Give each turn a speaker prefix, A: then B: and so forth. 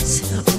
A: always